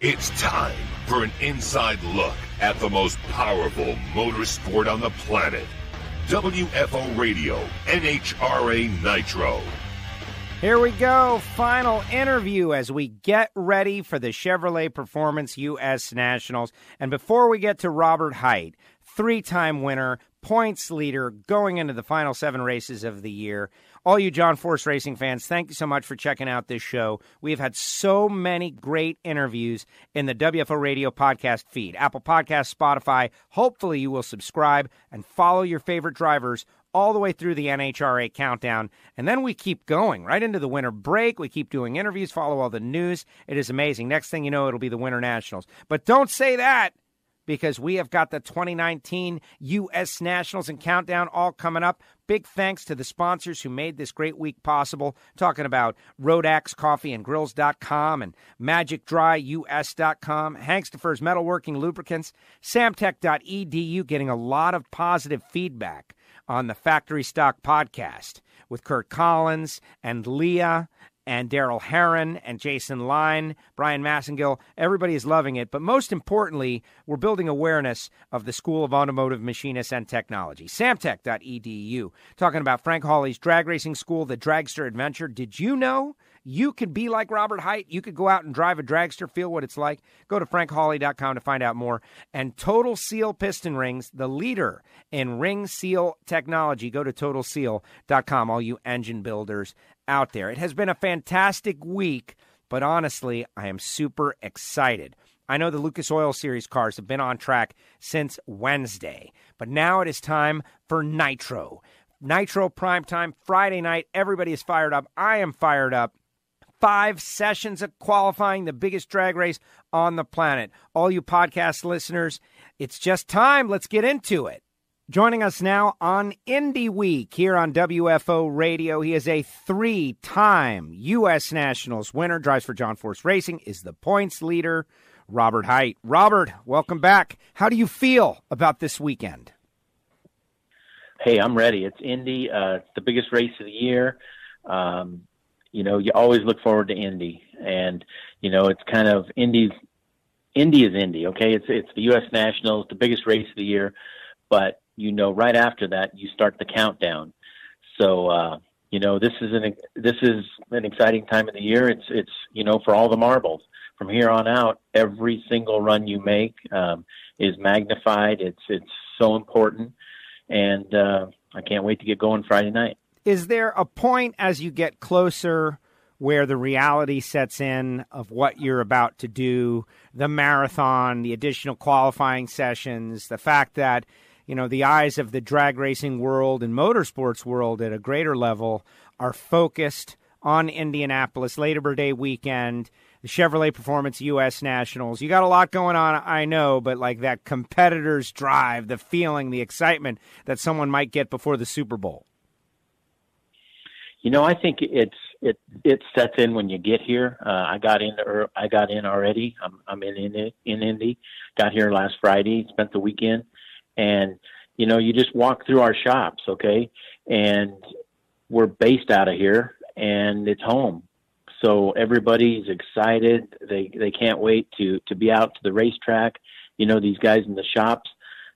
It's time for an inside look at the most powerful motorsport on the planet. WFO Radio, NHRA Nitro. Here we go. Final interview as we get ready for the Chevrolet Performance U.S. Nationals. And before we get to Robert Hight, three time winner, points leader going into the final seven races of the year. All you John Force Racing fans, thank you so much for checking out this show. We've had so many great interviews in the WFO Radio podcast feed, Apple Podcast, Spotify. Hopefully, you will subscribe and follow your favorite drivers all the way through the NHRA countdown. And then we keep going right into the winter break. We keep doing interviews, follow all the news. It is amazing. Next thing you know, it'll be the Winter Nationals. But don't say that because we have got the 2019 U.S. Nationals and Countdown all coming up. Big thanks to the sponsors who made this great week possible. Talking about Rodax Coffee and Grills.com and MagicDryUS.com, Hangsterfer's Metalworking Lubricants, Samtech.edu, getting a lot of positive feedback on the Factory Stock podcast with Kurt Collins and Leah and Daryl Heron and Jason Line, Brian Massengill. Everybody is loving it. But most importantly, we're building awareness of the School of Automotive Machinists and Technology. Samtech.edu. Talking about Frank Hawley's drag racing school, the Dragster Adventure. Did you know? You could be like Robert Hight. You could go out and drive a dragster, feel what it's like. Go to frankhawley.com to find out more. And Total Seal Piston Rings, the leader in ring seal technology. Go to totalseal.com, all you engine builders out there. It has been a fantastic week, but honestly, I am super excited. I know the Lucas Oil Series cars have been on track since Wednesday, but now it is time for Nitro. Nitro Prime Time Friday night. Everybody is fired up. I am fired up. Five sessions of qualifying, the biggest drag race on the planet. All you podcast listeners, it's just time. Let's get into it. Joining us now on Indy Week here on WFO Radio. He is a three time U.S. Nationals winner, drives for John Force Racing, is the points leader, Robert Hight. Robert, welcome back. How do you feel about this weekend? Hey, I'm ready. It's Indy, uh, it's the biggest race of the year. Um, you know, you always look forward to Indy, and you know, it's kind of Indy's. Indy is Indy, okay? It's it's the U.S. Nationals, the biggest race of the year, but you know right after that you start the countdown. So uh, you know this is an this is an exciting time of the year. It's it's you know for all the marbles from here on out. Every single run you make um, is magnified. It's it's so important, and uh, I can't wait to get going Friday night. Is there a point as you get closer? where the reality sets in of what you're about to do, the marathon, the additional qualifying sessions, the fact that you know, the eyes of the drag racing world and motorsports world at a greater level are focused on Indianapolis, Labor Day weekend, the Chevrolet Performance U.S. Nationals. You got a lot going on, I know, but like that competitor's drive, the feeling, the excitement that someone might get before the Super Bowl. You know, I think it's it it sets in when you get here. Uh, I got in I got in already. I'm I'm in in in Indy. Got here last Friday. Spent the weekend and you know you just walk through our shops okay? And we're based out of here and it's home. So everybody's excited. They they can't wait to to be out to the racetrack. You know these guys in the shops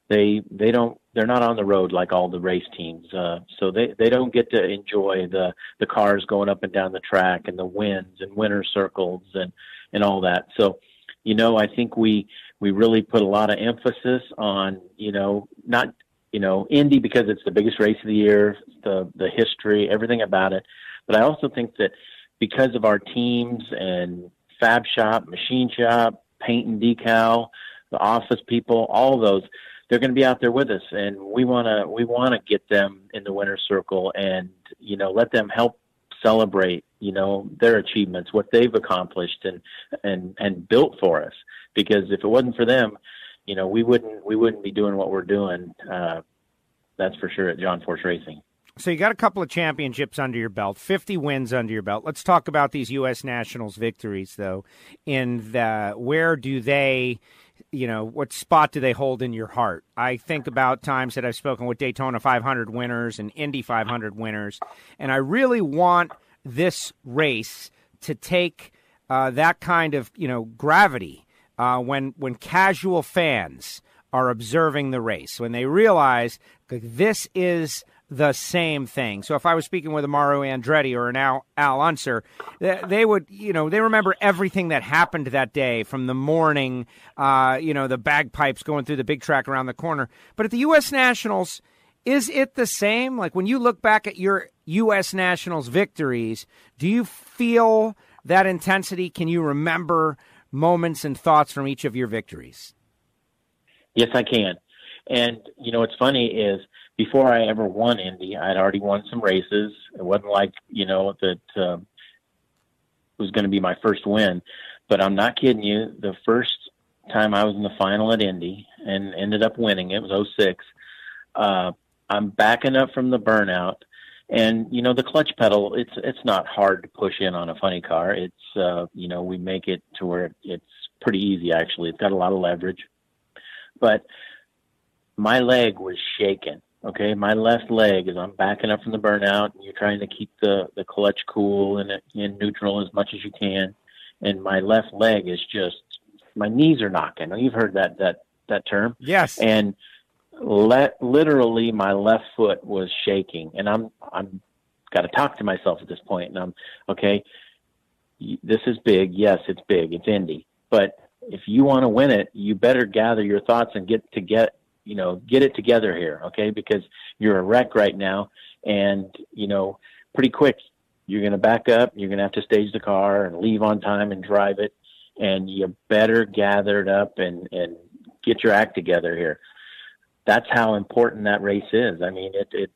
they they don't they're not on the road like all the race teams uh so they they don't get to enjoy the the cars going up and down the track and the winds and winter circles and and all that. So you know i think we we really put a lot of emphasis on, you know, not, you know, Indy because it's the biggest race of the year, the the history, everything about it. But I also think that because of our teams and fab shop, machine shop, paint and decal, the office people, all those, they're going to be out there with us, and we want to we want to get them in the winner's circle and you know let them help celebrate you know their achievements, what they've accomplished and and and built for us because if it wasn't for them, you know, we wouldn't we wouldn't be doing what we're doing. Uh, that's for sure at John Force Racing. So you got a couple of championships under your belt, 50 wins under your belt. Let's talk about these U.S. Nationals victories, though. In the where do they, you know, what spot do they hold in your heart? I think about times that I've spoken with Daytona 500 winners and Indy 500 winners, and I really want this race to take uh, that kind of you know gravity uh, when when casual fans are observing the race, when they realize this is the same thing. So if I was speaking with a Mario Andretti or an Al, Al Unser, they would, you know, they remember everything that happened that day from the morning, uh, you know, the bagpipes going through the big track around the corner. But at the U.S. Nationals, is it the same? Like when you look back at your U.S. Nationals victories, do you feel that intensity? Can you remember moments and thoughts from each of your victories? Yes, I can. And you know what's funny is before I ever won Indy, I'd already won some races. It wasn't like you know that um, was going to be my first win, but I'm not kidding you. The first time I was in the final at Indy and ended up winning, it was 06. Uh, I'm backing up from the burnout, and you know the clutch pedal. It's it's not hard to push in on a funny car. It's uh, you know we make it to where it's pretty easy actually. It's got a lot of leverage, but my leg was shaking. Okay, my left leg is I'm backing up from the burnout. And you're trying to keep the the clutch cool and in neutral as much as you can, and my left leg is just my knees are knocking. You've heard that that that term. Yes. And let literally my left foot was shaking, and I'm I'm got to talk to myself at this point, and I'm okay. This is big. Yes, it's big. It's Indy, but if you want to win it, you better gather your thoughts and get to get you know, get it together here, okay? Because you're a wreck right now, and you know, pretty quick, you're going to back up. You're going to have to stage the car and leave on time and drive it, and you better gather it up and and get your act together here. That's how important that race is. I mean, it it,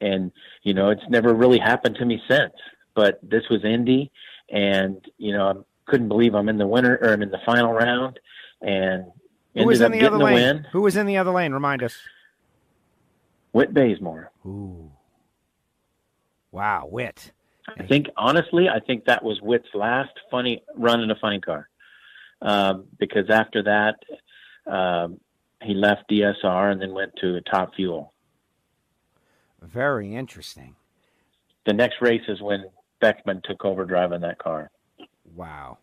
and you know, it's never really happened to me since. But this was Indy, and you know, I couldn't believe I'm in the winner or I'm in the final round, and who was in the other lane? Win. Who was in the other lane? Remind us. Whit Bazemore. Ooh. Wow, Whit. I think honestly, I think that was Whit's last funny run in a funny car, um, because after that, um, he left DSR and then went to Top Fuel. Very interesting. The next race is when Beckman took over driving that car. Wow.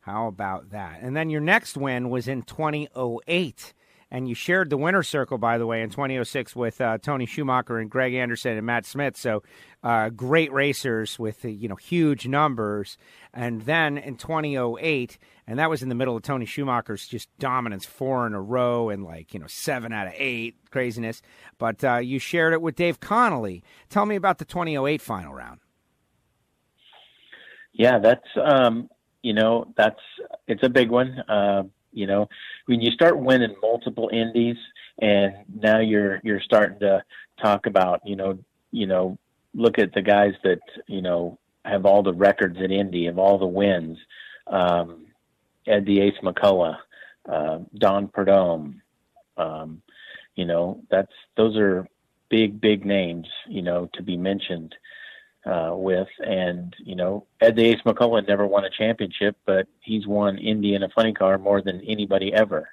How about that? And then your next win was in 2008. And you shared the winner circle, by the way, in 2006 with uh, Tony Schumacher and Greg Anderson and Matt Smith. So uh, great racers with uh, you know huge numbers. And then in 2008, and that was in the middle of Tony Schumacher's just dominance, four in a row and like you know seven out of eight craziness. But uh, you shared it with Dave Connolly. Tell me about the 2008 final round. Yeah, that's um, you know, that's it's a big one. You know, when you start winning multiple indies, and now you're you're starting to talk about, you know, you know, look at the guys that you know have all the records at Indy, have all the wins. Um, Ed the Ace McCulloch, uh, Don Prudhomme. Um, you know, that's those are big, big names, you know, to be mentioned uh, with. And, you know, Ed the Ace McCulloch never won a championship, but he's won Indy in a funny car more than anybody ever.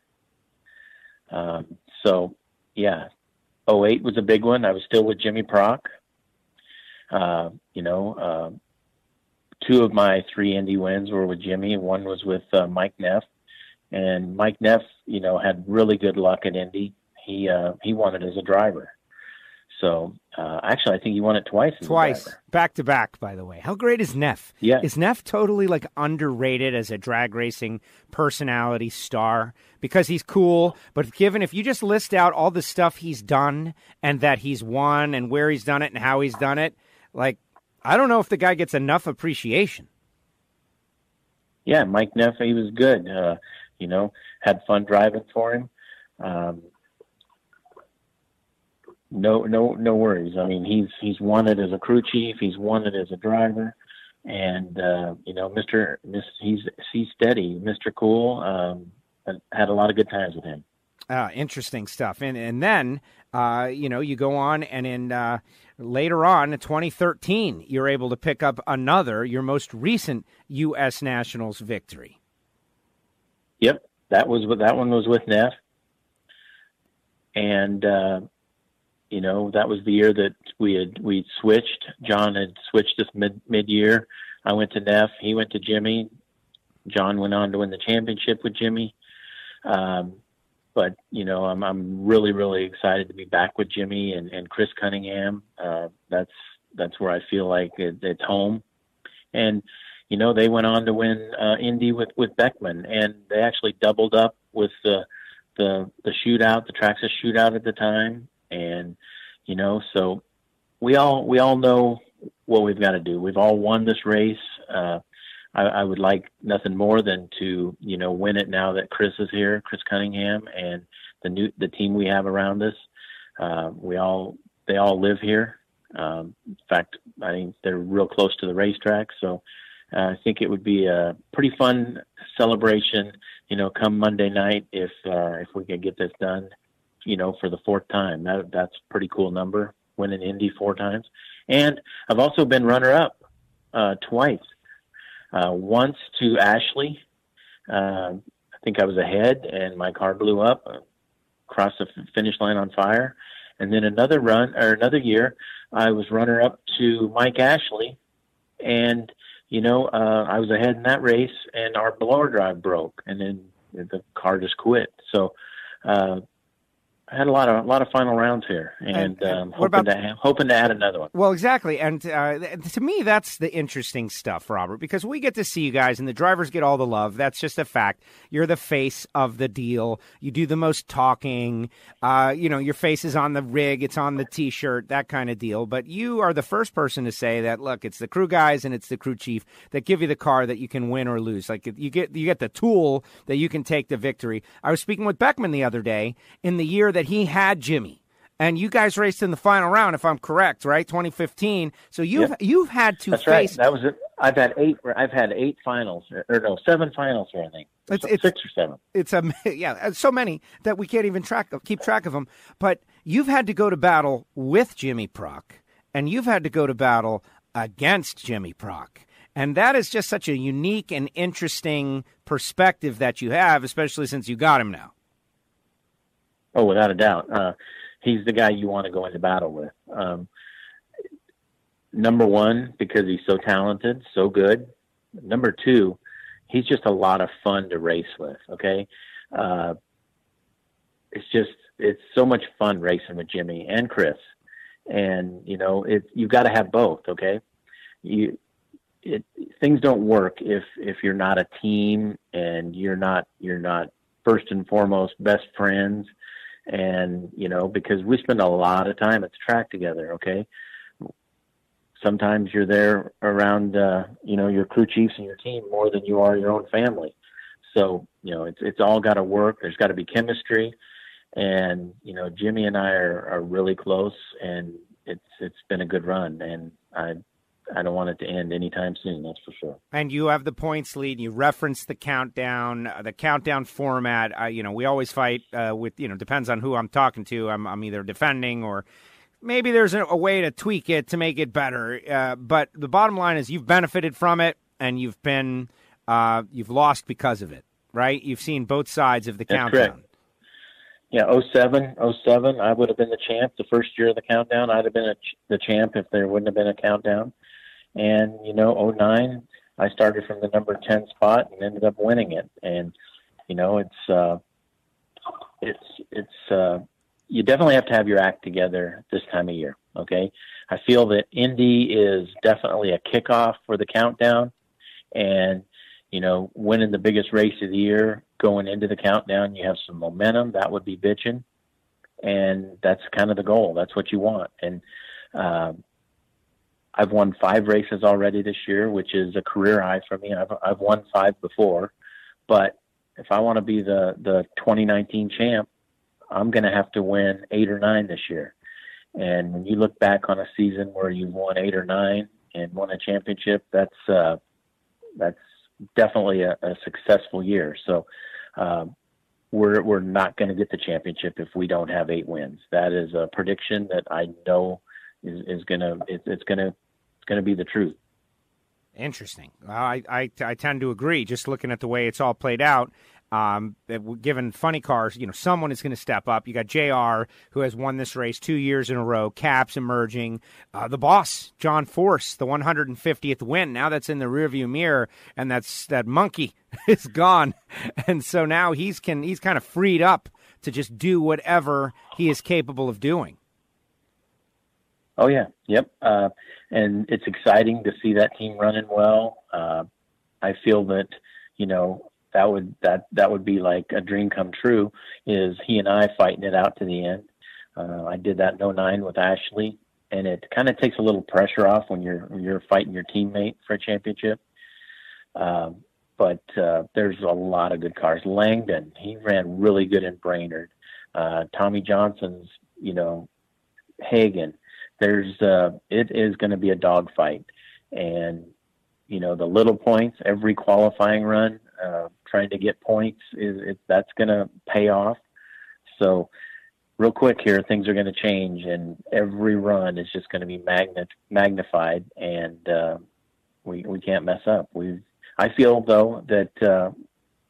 Um, so, yeah, 08 was a big one. I was still with Jimmy Prock. Uh, you know, uh, two of my three Indy wins were with Jimmy. One was with uh, Mike Neff. And Mike Neff, you know, had really good luck at Indy. He uh, he won it as a driver. So uh, actually, I think he won it twice. Twice, back to back. By the way, how great is Neff? Yeah, is Neff totally like underrated as a drag racing personality star because he's cool? But given if you just list out all the stuff he's done and that he's won and where he's done it and how he's done it, like I don't know if the guy gets enough appreciation. Yeah, Mike Neff, he was good. Uh, you know, had fun driving for him. Um, no no no worries. I mean, he's he's won it as a crew chief. He's won it as a driver, and uh, you know, Mister Miss he's he's steady, Mister Cool. Um, had a lot of good times with him. Uh, interesting stuff. And and then uh, you know you go on and in uh, later on in 2013 you're able to pick up another your most recent U.S. Nationals victory. Yep, that was what that one was with Neff, and uh, you know, that was the year that we had we switched. John had switched us mid mid year. I went to Neff. He went to Jimmy. John went on to win the championship with Jimmy. Um, but you know, I'm I'm really really excited to be back with Jimmy and, and Chris Cunningham. Uh, that's that's where I feel like it, it's home. And you know, they went on to win uh, Indy with with Beckman, and they actually doubled up with the the the shootout, the Traxxas shootout at the time, and you know, so we all we all know what we've got to do. We've all won this race. Uh, I, I would like nothing more than to you know win it now that Chris is here, Chris Cunningham, and the new the team we have around us. Uh, we all they all live here. Um, in fact, I think they're real close to the racetrack, so uh, I think it would be a pretty fun celebration. You know, come Monday night if uh, if we can get this done. You know, for the fourth time, that that's a pretty cool number. Winning Indy four times, and I've also been runner up uh, twice uh, once to Ashley. Uh, I think I was ahead, and my car blew up, uh, across the finish line on fire. And then another run or another year, I was runner up to Mike Ashley, and you know uh, I was ahead in that race, and our blower drive broke, and then the car just quit. So uh, I had a lot of a lot of final rounds here, and, and, um, hoping about, to hoping to add another one. Well, exactly, and uh, to me, that's the interesting stuff, Robert, because we get to see you guys, and the drivers get all the love. That's just a fact. You're the face of the deal. You do the most talking. Uh, you know, your face is on the rig, it's on the T-shirt, that kind of deal. But you are the first person to say that. Look, it's the crew guys and it's the crew chief that give you the car that you can win or lose. Like you get you get the tool that you can take the victory. I was speaking with Beckman the other day in the year that he had Jimmy. And you guys raced in the final round, if I'm correct, right? 2015. So you've yep. you've had to That's face. Right. That was it. I've had eight. I've had eight finals, or no, seven finals. I think it's, it's six or seven. It's a yeah, uh, so many that we can't even track keep track of them. But you've had to go to battle with Jimmy Prock, and you've had to go to battle against Jimmy Prock. And that is just such a unique and interesting perspective that you have, especially since you got him now. Oh, without a doubt. Uh, he's the guy you want to go into battle with. Um, number one, because he's so talented, so good. Number two, he's just a lot of fun to race with. Okay. Uh, it's just, it's so much fun racing with Jimmy and Chris. And, you know, it, you've got to have both. Okay. You, it, things don't work if, if you're not a team and you're not, you're not first and foremost best friends and you know because we spend a lot of time at the track together okay? Sometimes you're there around uh you know your crew chiefs and your team more than you are your own family. So you know it's it's all got to work. There's got to be chemistry. And you know Jimmy and I are are really close and it's it's been a good run. And I I don't want it to end anytime soon. That's for sure. And you have the points lead. You reference the countdown, uh, the countdown format. Uh, you know, we always fight uh, with. You know, depends on who I'm talking to. I'm, I'm either defending or maybe there's a, a, way to tweak it to make it better. Uh, but the bottom line is you've benefited from it, and you've been uh, you've lost because of it. Right? You've seen both sides of the That's countdown. Correct. Yeah, 07, 07, I would have been the champ the first year of the countdown. I'd have been a, the champ if there wouldn't have been a countdown. And, you know, 09, I started from the number 10 spot and ended up winning it. And, you know, it's, uh, it's, it's, uh, you definitely have to have your act together this time of year. Okay. I feel that Indy is definitely a kickoff for the countdown and, you know, winning the biggest race of the year going into the countdown, you have some momentum. That would be bitching. And that's kind of the goal. That's what you want. And, um, I've won five races already this year, which is a career high for me. I've I've won five before, but if I want to be the the 2019 champ, I'm going to have to win eight or nine this year. And when you look back on a season where you've won eight or nine and won a championship, that's uh, that's definitely a, a successful year. So um, we're we're not going to get the championship if we don't have eight wins. That is a prediction that I know is, is gonna it, it's gonna it's going to be the truth. Interesting. Well, I, I, I tend to agree. Just looking at the way it's all played out, Um, given funny cars, you know, someone is going to step up. You got JR, who has won this race two years in a row, Capps emerging. Uh, the boss, John Force, the 150th win. Now that's in the rearview mirror, and that's that monkey is gone. And so now he's can he's kind of freed up to just do whatever he is capable of doing. Oh yeah, yep. Uh, and it's exciting to see that team running well. Uh, I feel that you know that would that that would be like a dream come true. Is he and I fighting it out to the end? Uh, I did that in 09 with Ashley, and it kind of takes a little pressure off when you're when you're fighting your teammate for a championship. Um, but uh, there's a lot of good cars. Langdon, he ran really good in Brainerd. Uh, Tommy Johnson's, you know, Hagan. There's uh, it is going to be a dogfight, and you know the little points every qualifying run, uh, trying to get points is it, that's going to pay off. So, real quick here, things are going to change, and every run is just going to be magnet magnified, and uh, we we can't mess up. We I feel though that uh,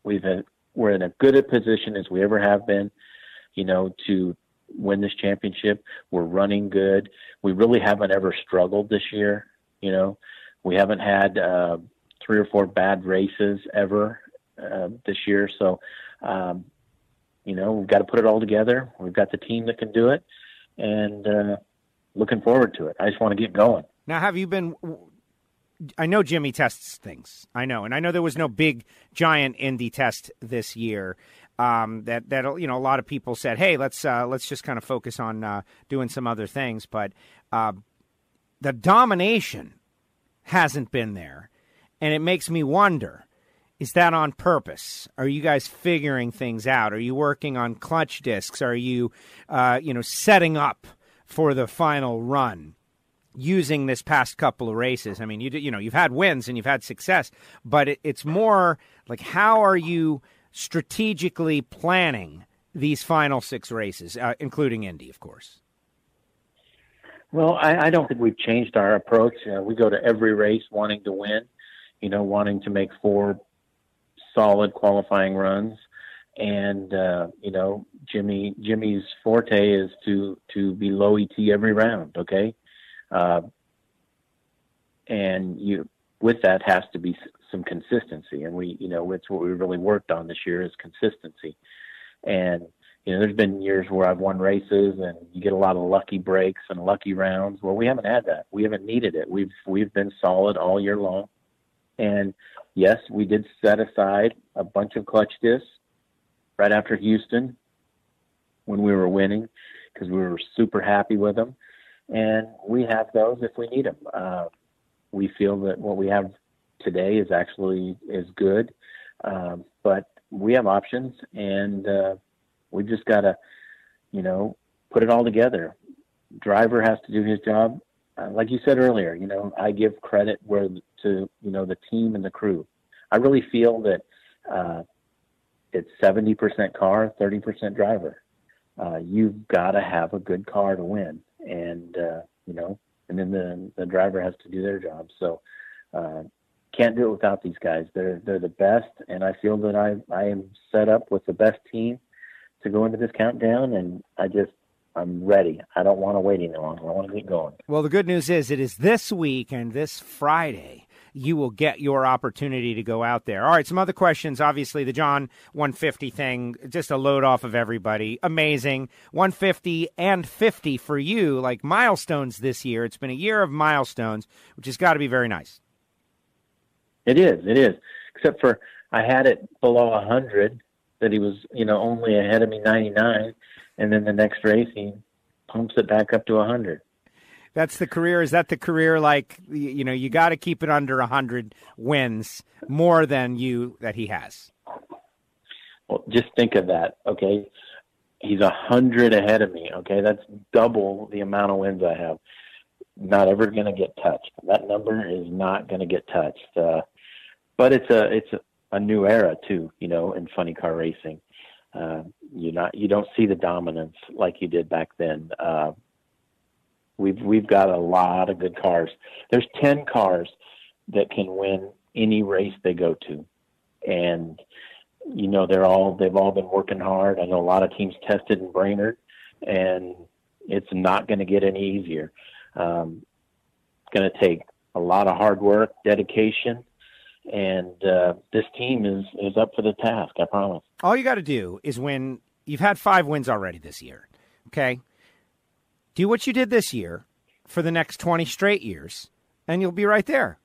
we've uh, we're in a good a position as we ever have been, you know, to win this championship. We're running good. We really haven't ever struggled this year. You know, we haven't had uh, three or four bad races ever uh, this year. So, um, you know, we've got to put it all together. We've got the team that can do it, and uh, looking forward to it. I just want to get going. Now, have you been? I know Jimmy tests things. I know, and I know there was no big giant Indy test this year um, that that you know a lot of people said, hey, let's uh, let's just kind of focus on uh, doing some other things, but uh, the domination hasn't been there, and it makes me wonder. Is that on purpose? Are you guys figuring things out? Are you working on clutch discs? Are you, uh, you know, setting up for the final run? using this past couple of races. I mean, you did you know you've had wins and you've had success, but it, it's more like how are you strategically planning these final six races, uh, including Indy, of course? Well, I, I don't think we've changed our approach. Uh, we go to every race wanting to win, you know, wanting to make four solid qualifying runs, and uh, you know, Jimmy Jimmy's forte is to to be low ET every round. Okay, uh, and you with that has to be some consistency. And we, you know, it's what we really worked on this year is consistency. And you know, there's been years where I've won races and you get a lot of lucky breaks and lucky rounds. Well, we haven't had that. We haven't needed it. We've we've been solid all year long. And yes, we did set aside a bunch of clutch discs right after Houston when we were winning because we were super happy with them. And we have those if we need them. Uh, we feel that what we have today is actually is good, um, but we have options, and uh, we just got to, you know, put it all together. Driver has to do his job, uh, like you said earlier. You know, I give credit where to you know the team and the crew. I really feel that uh, it's seventy percent car, thirty percent driver. Uh, you've got to have a good car to win, and uh, you know, and then the the driver has to do their job. So uh, can't do it without these guys. They're they're the best, and I feel that I I am set up with the best team to go into this countdown, and I just I'm ready. I don't want to wait any longer. I want to get going. Well, the good news is it is this week and this Friday you will get your opportunity to go out there. All right, some other questions. Obviously, the John 150 thing, just a load off of everybody. Amazing. 150 and 50 for you, like milestones this year. It's been a year of milestones, which has got to be very nice. It is. It is. Except for I had it below a hundred that he was, you know, only ahead of me ninety nine, and then the next race he pumps it back up to a hundred. That's the career. Is that the career? Like you know, you got to keep it under a hundred wins more than you that he has. Well, just think of that. Okay, he's a hundred ahead of me. Okay, that's double the amount of wins I have. Not ever going to get touched. That number is not going to get touched. Uh, but it's a it's a, a new era too, you know, in funny car racing. Uh, you not you don't see the dominance like you did back then. Uh, we've we've got a lot of good cars. There's ten cars that can win any race they go to, and you know they're all they've all been working hard. I know a lot of teams tested in Brainerd, and it's not going to get any easier. Um, it's going to take a lot of hard work, dedication, and uh, this team is is up for the task. I promise. All you got to do is win. You've had five wins already this year. Okay, do what you did this year for the next twenty straight years, and you'll be right there.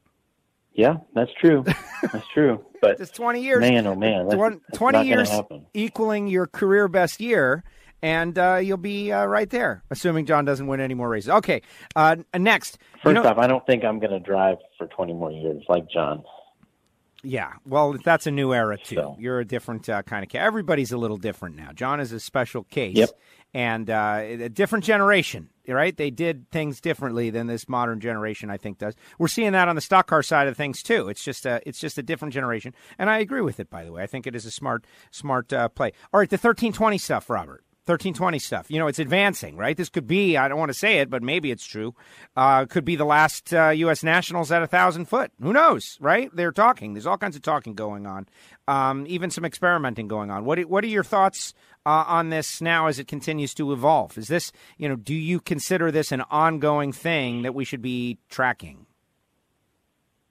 Yeah, that's true. That's true. But it's twenty years, man. Oh man, that's, that's twenty years equaling your career best year and uh, you'll be uh, right there, assuming John doesn't win any more races. Okay, uh, next. First you know, off, I don't think I'm going to drive for 20 more years like John. Yeah, well, that's a new era too. So. You're a different uh, kind of case. Everybody's a little different now. John is a special case, yep. and uh, a different generation. Right? They did things differently than this modern generation, I think, does. We're seeing that on the stock car side of things too. It's just a, it's just a different generation, and I agree with it. By the way, I think it is a smart, smart uh, play. All right, the 1320 stuff, Robert. 1320 stuff. You know, it's advancing, right? This could be, I don't want to say it, but maybe it's true. Uh, could be the last uh, U.S. Nationals at a thousand foot. Who knows, right? They're talking. There's all kinds of talking going on, um, even some experimenting going on. What, what are your thoughts uh, on this now as it continues to evolve? Is this, you know, do you consider this an ongoing thing that we should be tracking?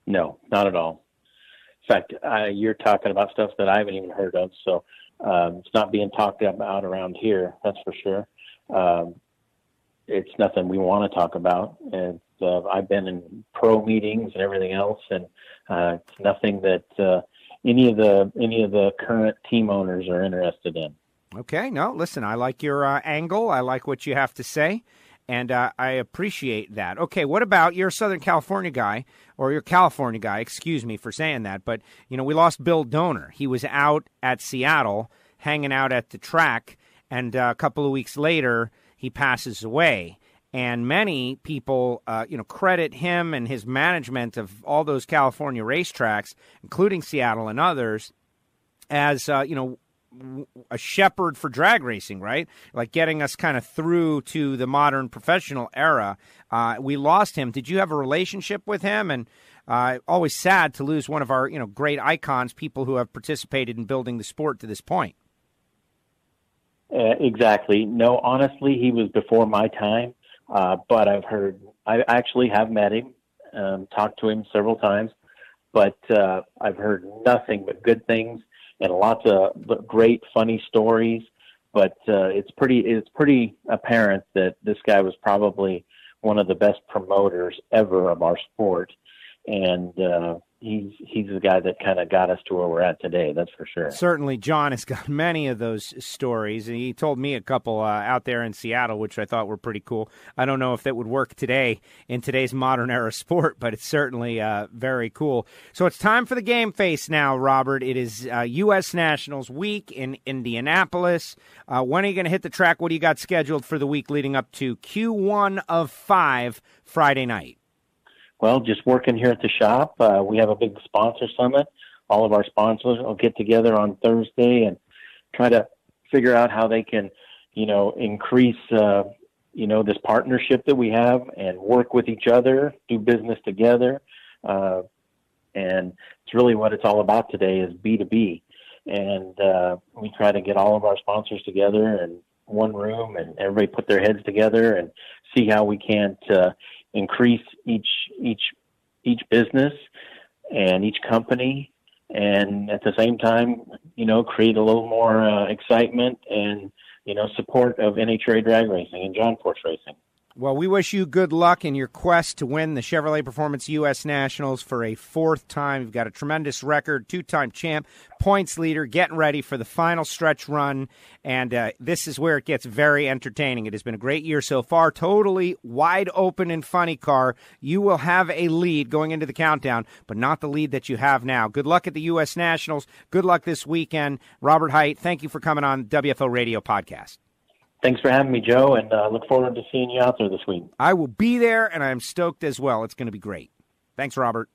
No, not at all. In fact, you're talking about stuff that I haven't even heard of. So um, it's not being talked about around here, that's for sure. Um, it's nothing we want to talk about. And uh, I've been in pro meetings and everything else, and uh, it's nothing that uh, any of the any of the current team owners are interested in. Okay, no, listen, I like your uh, angle. I like what you have to say and uh, I appreciate that. Okay, what about you're a Southern California guy, or you're a California guy? Excuse me for saying that, but you know we lost Bill Doner. He was out at Seattle, hanging out at the track, and uh, a couple of weeks later he passes away. And many people, uh, you know, credit him and his management of all those California racetracks, including Seattle and others, as uh, you know a shepherd for drag racing, right? Like getting us kind of through to the modern professional era. Uh, we lost him. Did you have a relationship with him? And uh, always sad to lose one of our you know great icons, people who have participated in building the sport to this point. Uh, exactly. No, honestly, he was before my time. Uh, but I've heard, I actually have met him, um, talked to him several times, but uh, I've heard nothing but good things and lots of great funny stories. But uh, it's pretty it's pretty apparent that this guy was probably one of the best promoters ever of our sport, and uh, he's he's the guy that kind of got us to where we're at today. That's for sure. Certainly, John has got many of those stories, and he told me a couple uh, out there in Seattle, which I thought were pretty cool. I don't know if that would work today in today's modern era sport, but it's certainly uh, very cool. So it's time for the game face now, Robert. It is uh, U.S. Nationals week in Indianapolis. Uh, when are you going to hit the track? What do you got scheduled for the week leading up to Q1 of five Friday night? Well, just working here at the shop. Uh, we have a big sponsor summit. All of our sponsors will get together on Thursday and try to figure out how they can, you know, increase, uh, you know, this partnership that we have and work with each other, do business together. Uh, and it's really what it's all about today is B2B. And uh, we try to get all of our sponsors together in one room and everybody put their heads together and see how we can't uh, increase each each each business and each company and at the same time you know create a little more uh, excitement and you know support of NHRA drag racing and John Force racing well, we wish you good luck in your quest to win the Chevrolet Performance U.S. Nationals for a fourth time. You've got a tremendous record, two time champ, points leader, getting ready for the final stretch run. And uh, this is where it gets very entertaining. It has been a great year so far, totally wide open and funny car. You will have a lead going into the countdown, but not the lead that you have now. Good luck at the U.S. Nationals. Good luck this weekend. Robert Hight, thank you for coming on WFO Radio Podcast. Thanks for having me, Joe, and uh, look forward to seeing you out there this week. I will be there, and I'm stoked as well. It's going to be great. Thanks, Robert.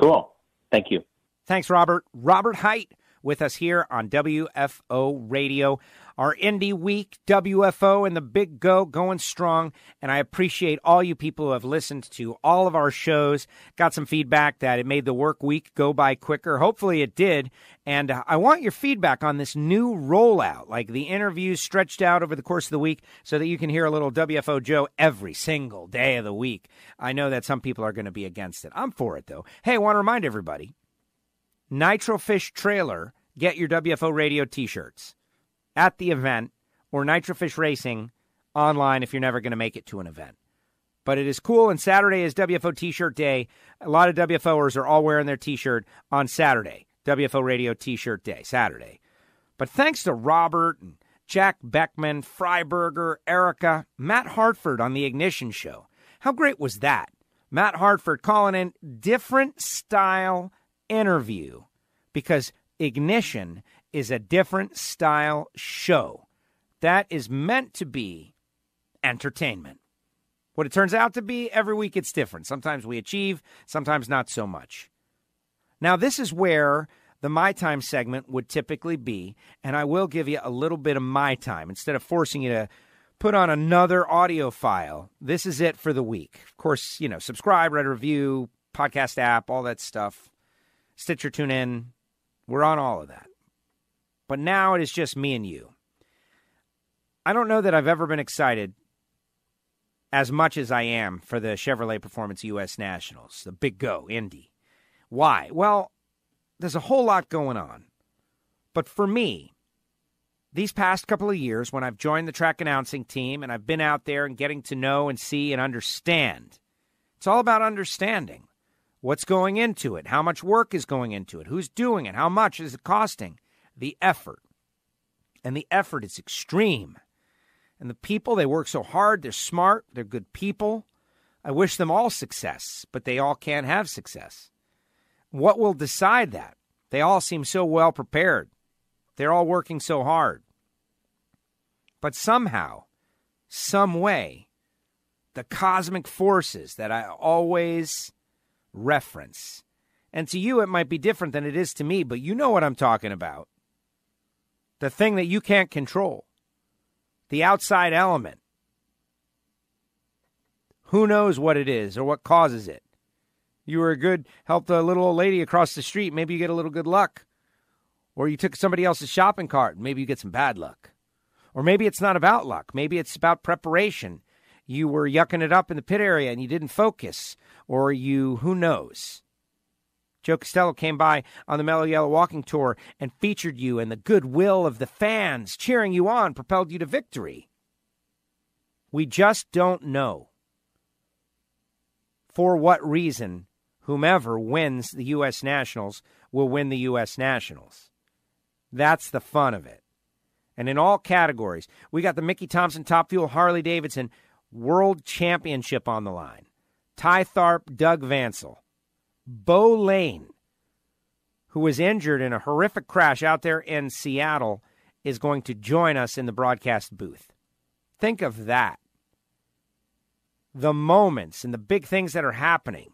Cool. Thank you. Thanks, Robert. Robert Hight with us here on WFO Radio. Our Indy Week, WFO, and the Big Go going strong. And I appreciate all you people who have listened to all of our shows. Got some feedback that it made the work week go by quicker. Hopefully it did. And I want your feedback on this new rollout, like the interviews stretched out over the course of the week so that you can hear a little WFO Joe every single day of the week. I know that some people are going to be against it. I'm for it, though. Hey, I want to remind everybody Nitrofish Trailer, get your WFO radio t shirts at the event or Nitrofish Racing online if you're never going to make it to an event. But it is cool, and Saturday is WFO t shirt day. A lot of WFOers are all wearing their t shirt on Saturday. WFO Radio t shirt day, Saturday. But thanks to Robert and Jack Beckman, Freiberger, Erica, Matt Hartford on the Ignition Show. How great was that? Matt Hartford calling in different style interview because Ignition is a different style show that is meant to be entertainment. What it turns out to be, every week it's different. Sometimes we achieve, sometimes not so much. Now, this is where the My Time segment would typically be, and I will give you a little bit of my time instead of forcing you to put on another audio file. This is it for the week. Of course, you know, subscribe, write a review, podcast app, all that stuff. Stitcher, tune in. We're on all of that. But now it is just me and you. I don't know that I've ever been excited as much as I am for the Chevrolet Performance US Nationals, the big go, Indy. Why? Well, there's a whole lot going on. But for me, these past couple of years, when I've joined the track announcing team and I've been out there and getting to know and see and understand, it's all about understanding what's going into it, how much work is going into it, who's doing it, how much is it costing, the effort. And the effort is extreme. And the people, they work so hard, they're smart, they're good people. I wish them all success, but they all can't have success. What will decide that? They all seem so well prepared. They're all working so hard. But somehow, some way, the cosmic forces that I always reference, and to you it might be different than it is to me, but you know what I'm talking about. The thing that you can't control, the outside element. Who knows what it is or what causes it? You were a good, helped a little old lady across the street. Maybe you get a little good luck. Or you took somebody else's shopping cart. Maybe you get some bad luck. Or maybe it's not about luck. Maybe it's about preparation. You were yucking it up in the pit area and you didn't focus. Or you, who knows? Joe Costello came by on the Mellow Yellow Walking Tour and featured you, and the goodwill of the fans cheering you on propelled you to victory. We just don't know for what reason whomever wins the U.S. Nationals will win the U.S. Nationals. That's the fun of it. And in all categories, we got the Mickey Thompson Top Fuel Harley Davidson World Championship on the line. Ty Tharp, Doug Vancil, Bo Lane, who was injured in a horrific crash out there in Seattle, is going to join us in the broadcast booth. Think of that. The moments and the big things that are happening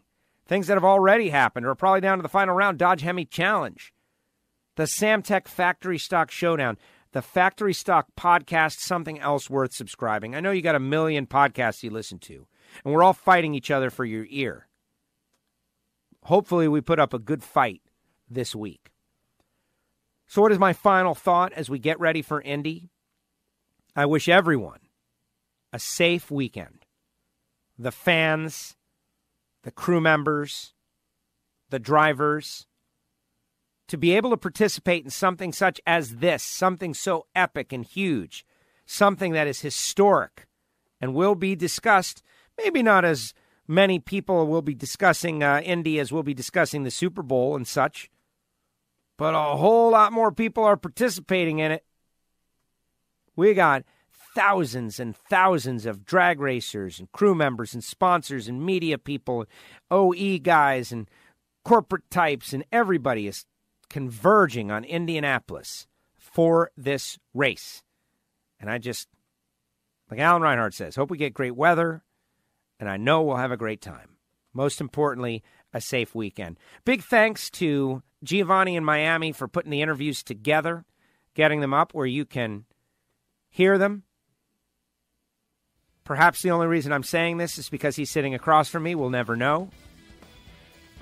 Things that have already happened or probably down to the final round Dodge Hemi Challenge, the Samtech Factory Stock Showdown, the Factory Stock Podcast, something else worth subscribing. I know you got a million podcasts you listen to, and we're all fighting each other for your ear. Hopefully, we put up a good fight this week. So, what is my final thought as we get ready for Indy? I wish everyone a safe weekend. The fans, the crew members, the drivers, to be able to participate in something such as this, something so epic and huge, something that is historic and will be discussed, maybe not as many people will be discussing uh, Indy as will be discussing the Super Bowl and such, but a whole lot more people are participating in it. We got thousands and thousands of drag racers and crew members and sponsors and media people, OE guys and corporate types, and everybody is converging on Indianapolis for this race. And I just, like Alan Reinhart says, hope we get great weather, and I know we'll have a great time. Most importantly, a safe weekend. Big thanks to Giovanni in Miami for putting the interviews together, getting them up where you can hear them. Perhaps the only reason I'm saying this is because he's sitting across from me. We'll never know.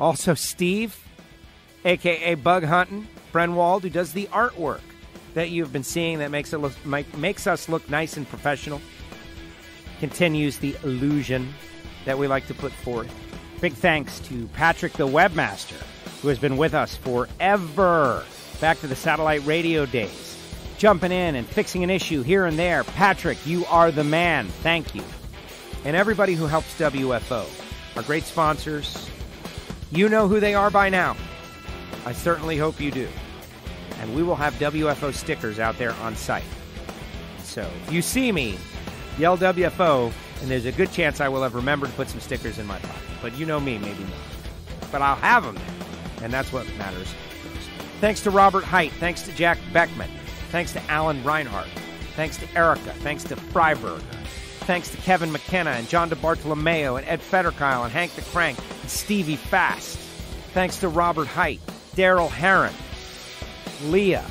Also, Steve, aka Bug Hunting, Brenwald, who does the artwork that you've been seeing that makes it look makes us look nice and professional. Continues the illusion that we like to put forth. Big thanks to Patrick the webmaster, who has been with us forever, back to the satellite radio days, jumping in and fixing an issue here and there. Patrick, you are the man. Thank you. And everybody who helps WFO, our great sponsors. You know who they are by now. I certainly hope you do. And we will have WFO stickers out there on site. So if you see me, yell WFO, and there's a good chance I will have remembered to put some stickers in my pocket. But you know me, maybe not. But I'll have them and that's what matters. Thanks to Robert Hight. Thanks to Jack Beckman. Thanks to Alan Reinhart. Thanks to Erica. Thanks to Freiberger. Thanks to Kevin McKenna and John DiBartolomeo and Ed Fetterkyle and Hank the Crank and Stevie Fast. Thanks to Robert Hight, Daryl Heron, Leah,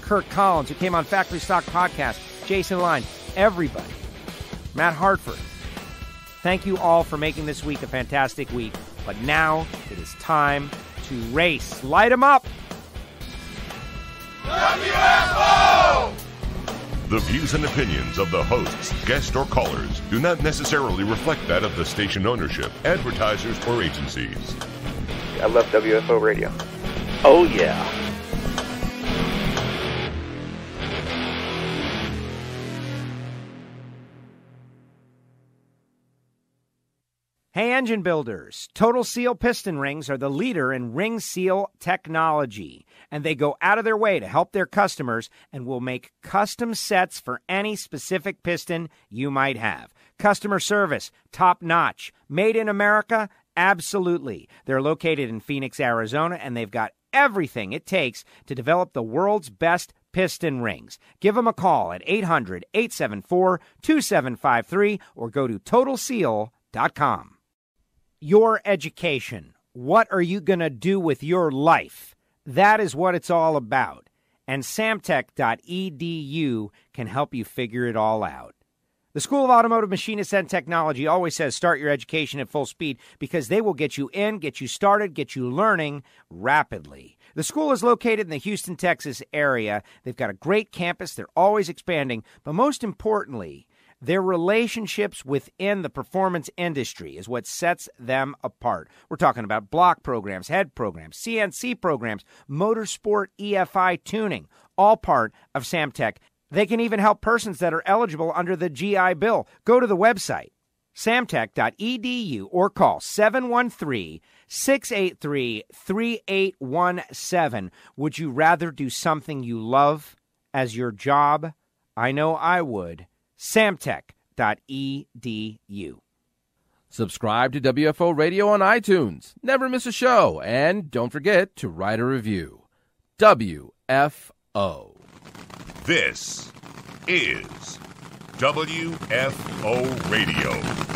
Kirk Collins, who came on Factory Stock Podcast, Jason Line, everybody. Matt Hartford. Thank you all for making this week a fantastic week. But now it is time to race. Light them up! WFO! The views and opinions of the hosts, guests, or callers do not necessarily reflect that of the station ownership, advertisers, or agencies. I love WFO radio. Oh, yeah. Hey, engine builders. Total Seal piston rings are the leader in ring seal technology, and they go out of their way to help their customers and will make custom sets for any specific piston you might have. Customer service, top notch. Made in America? Absolutely. They're located in Phoenix, Arizona, and they've got everything it takes to develop the world's best piston rings. Give them a call at 800 874 2753 or go to totalseal.com your education. What are you going to do with your life? That is what it's all about. And samtech.edu can help you figure it all out. The School of Automotive Machinists and Technology always says start your education at full speed because they will get you in, get you started, get you learning rapidly. The school is located in the Houston, Texas area. They've got a great campus, they're always expanding, but most importantly, their relationships within the performance industry is what sets them apart. We're talking about block programs, head programs, CNC programs, motorsport EFI tuning, all part of Samtech. They can even help persons that are eligible under the GI Bill. Go to the website, samtech.edu, or call 713 683 3817. Would you rather do something you love as your job? I know I would samtech.edu. Subscribe to WFO Radio on iTunes. Never miss a show. And don't forget to write a review. WFO. This is WFO Radio.